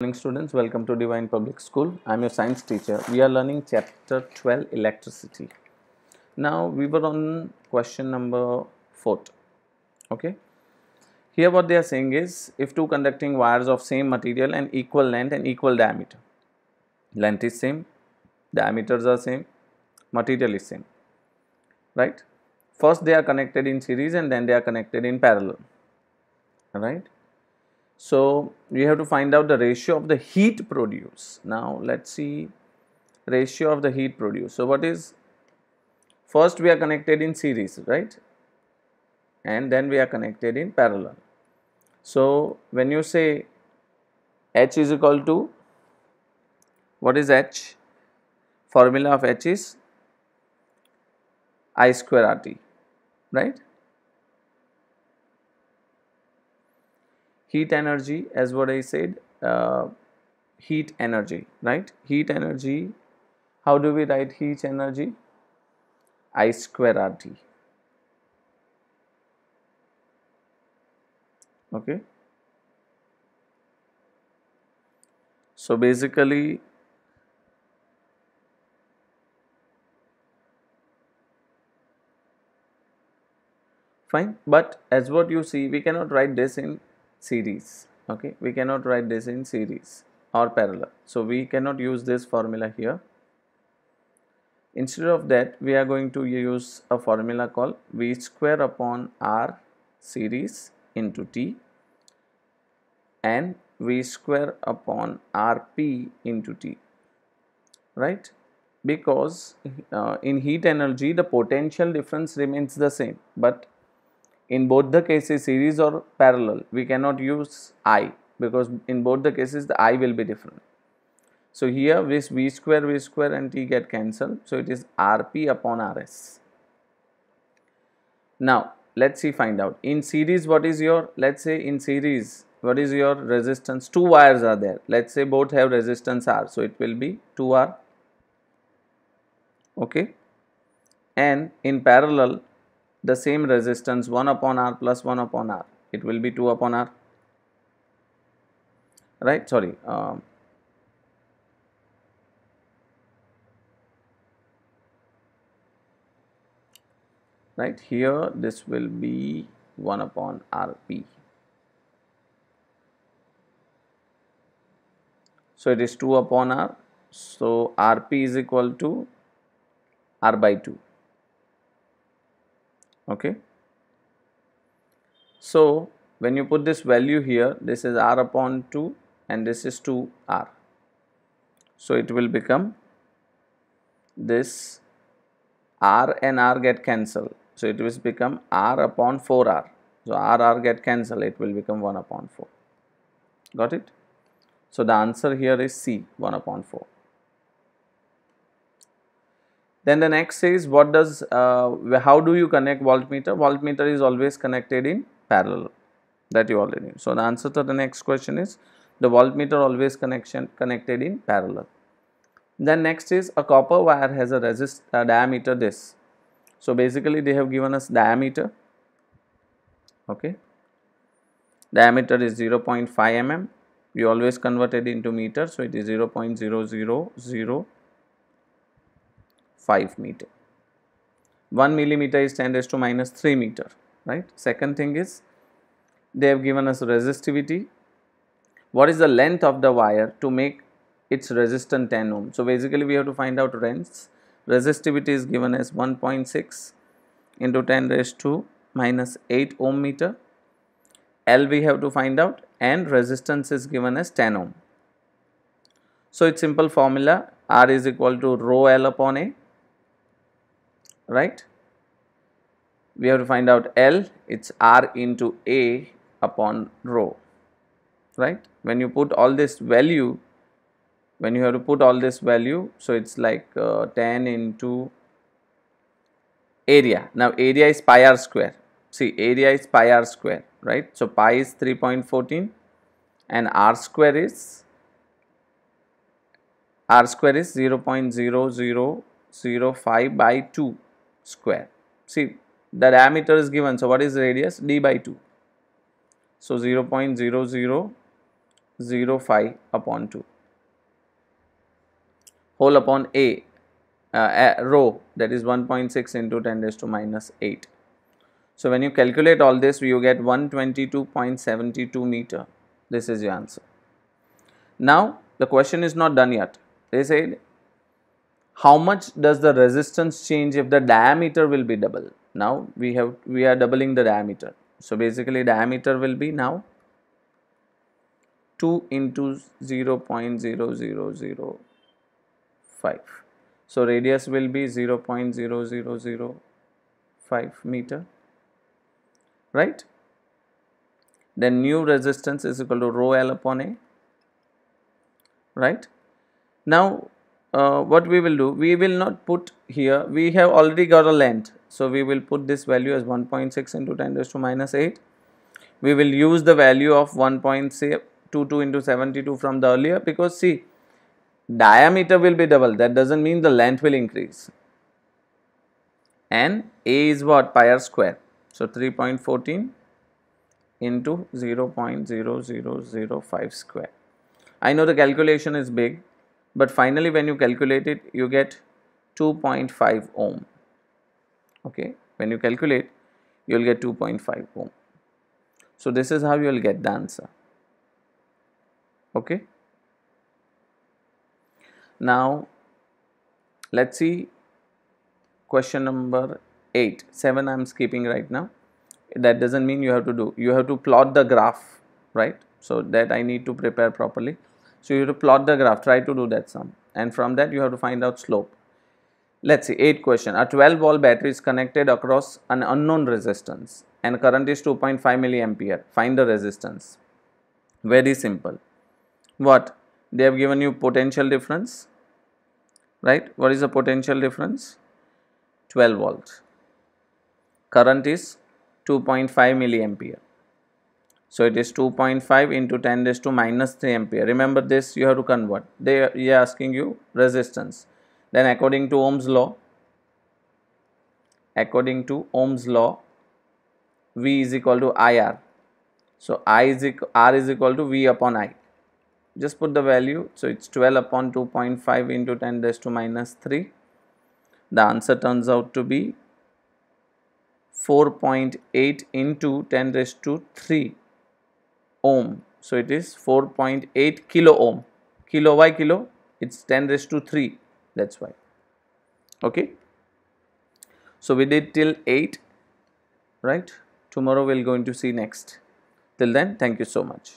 morning students welcome to divine public school. I'm your science teacher. We are learning chapter 12 electricity. Now we were on question number 4 okay? Here what they are saying is if two conducting wires of same material and equal length and equal diameter length is same diameters are same material is same right? First they are connected in series and then they are connected in parallel right so we have to find out the ratio of the heat produced. Now let's see ratio of the heat produced. So what is first we are connected in series right and then we are connected in parallel. So when you say H is equal to what is H? Formula of H is I square RT right heat energy as what I said uh, heat energy right? Heat energy how do we write heat energy? I square RT okay? So basically fine but as what you see we cannot write this in series okay? We cannot write this in series or parallel. So we cannot use this formula here. Instead of that we are going to use a formula called v square upon r series into t and v square upon rp into t right? Because uh, in heat energy the potential difference remains the same but in both the cases series or parallel we cannot use i because in both the cases the i will be different. So here this v square v square and t get cancelled. So it is rp upon rs now let's see find out. In series what is your let's say in series what is your resistance? Two wires are there. Let's say both have resistance r. So it will be 2r okay? And in parallel the same resistance 1 upon r plus 1 upon r. It will be 2 upon r. Right? Sorry um, right here this will be 1 upon rp so it is 2 upon r. So rp is equal to r by 2 okay. So when you put this value here this is r upon 2 and this is 2 r. So it will become this r and r get cancelled. So it will become r upon 4 r. So r r get cancelled it will become 1 upon 4 got it? So the answer here is c 1 upon 4 then the next is what does uh, how do you connect voltmeter? Voltmeter is always connected in parallel that you already so the answer to the next question is the voltmeter always connection connected in parallel. Then next is a copper wire has a resist a diameter this. So basically they have given us diameter. Okay. Diameter is 0.5 mm we always convert it into meter so it is 0.000 5 meter. 1 millimeter is 10 raised to minus 3 meter, right. Second thing is they have given us resistivity. What is the length of the wire to make its resistance 10 ohm? So, basically we have to find out lengths. Resistivity is given as 1.6 into 10 raised to minus 8 ohm meter. L we have to find out and resistance is given as 10 ohm. So, its simple formula R is equal to rho L upon A right? We have to find out L it's R into A upon rho right? When you put all this value when you have to put all this value so it's like uh, 10 into area. Now area is pi r square. See area is pi r square right? So pi is 3.14 and r square is r square is 0.0005 by 2 square. See the diameter is given. So, what is radius? d by 2. So, 0 0.00 0.05 upon 2 whole upon a, uh, a rho that is 1.6 into 10 raised to minus 8. So, when you calculate all this you get 122.72 meter this is your answer. Now, the question is not done yet they said how much does the resistance change if the diameter will be double? Now we have we are doubling the diameter. So basically diameter will be now 2 into 0 0.0005 so radius will be 0 0.0005 meter right? Then new resistance is equal to rho l upon a right? Now uh, what we will do we will not put here we have already got a length. So we will put this value as 1.6 into 10 raised to minus 8 we will use the value of 1.22 into 72 from the earlier because see diameter will be double. That doesn't mean the length will increase. And a is what? Pi r square. So 3.14 into 0.0005 square. I know the calculation is big but finally when you calculate it you get 2.5 ohm. Okay? When you calculate you will get 2.5 ohm. So this is how you will get the answer. Okay? Now let's see question number 8 7 I am skipping right now. That doesn't mean you have to do you have to plot the graph right? So that I need to prepare properly so you have to plot the graph, try to do that sum and from that you have to find out slope. Let's see 8 question, a 12 volt battery is connected across an unknown resistance and current is 2.5 milliampere, find the resistance. Very simple. What? They have given you potential difference, right? What is the potential difference? 12 volts. Current is 2.5 milliampere so it is 2.5 into 10 raised to minus 3 ampere. Remember this you have to convert. They are asking you resistance. Then according to Ohm's law, according to Ohm's law, V is equal to IR. So I is R is equal to V upon I. Just put the value. So it's 12 upon 2.5 into 10 raised to minus 3. The answer turns out to be 4.8 into 10 raised to 3 ohm. So it is 4.8 kilo ohm. Kilo why kilo? It's 10 raised to 3. That's why. Okay. So we did till 8. Right. Tomorrow we're going to see next. Till then, thank you so much.